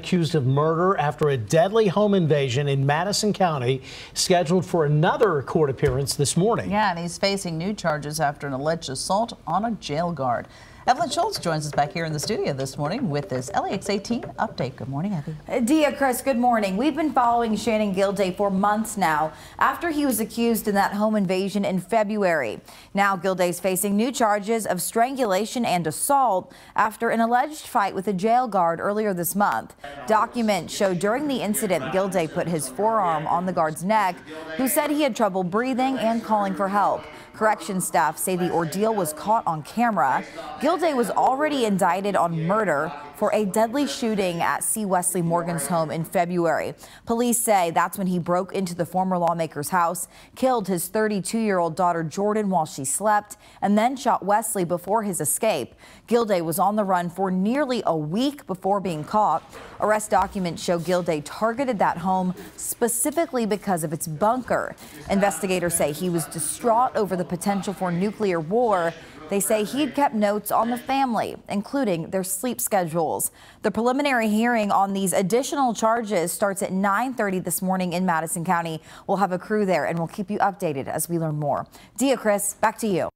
accused of murder after a deadly home invasion in Madison County, scheduled for another court appearance this morning. Yeah, and he's facing new charges after an alleged assault on a jail guard. Evelyn Schultz joins us back here in the studio this morning with this LEX 18 update. Good morning, Evie. Uh, Dia, Chris, good morning. We've been following Shannon Gilday for months now after he was accused in that home invasion in February. Now Gilday's facing new charges of strangulation and assault after an alleged fight with a jail guard earlier this month. Documents show during the incident, Gilday put his forearm on the guard's neck, who said he had trouble breathing and calling for help. Correction staff say the ordeal was caught on camera. Gilday was already indicted on murder for a deadly shooting at C. Wesley Morgan's home in February. Police say that's when he broke into the former lawmaker's house, killed his 32 year old daughter Jordan while she slept, and then shot Wesley before his escape. Gilday was on the run for nearly a week before being caught. Arrest documents show Gilday targeted that home specifically because of its bunker. Investigators say he was distraught over the potential for nuclear war they say he'd kept notes on the family, including their sleep schedules. The preliminary hearing on these additional charges starts at 9:30 this morning in Madison County. We'll have a crew there and we'll keep you updated as we learn more. Dia, Chris, back to you.